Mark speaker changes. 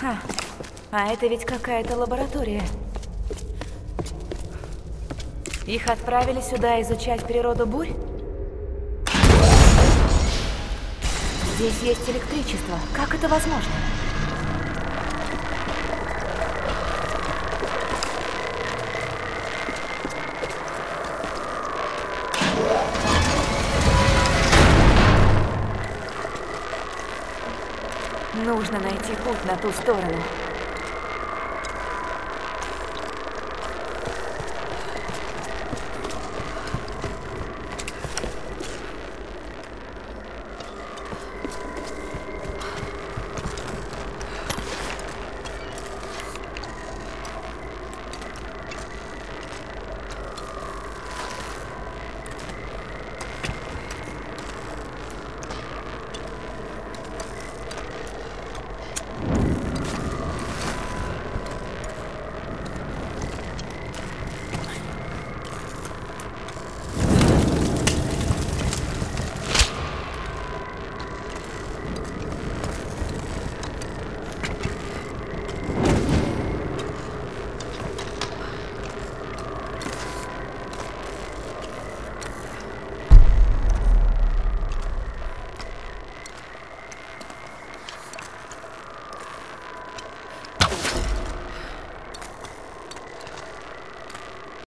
Speaker 1: А это ведь какая-то лаборатория. Их отправили сюда изучать природу бурь? Здесь есть электричество. Как это возможно? Нужно найти путь на ту сторону.